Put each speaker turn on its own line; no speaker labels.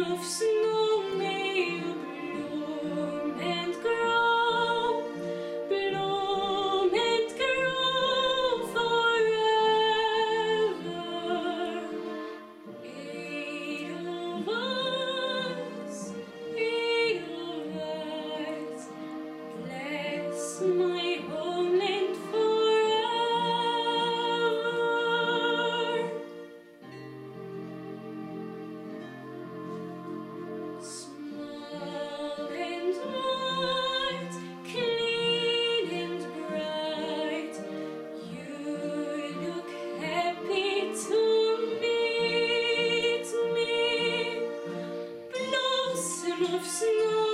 of snow. Навсегда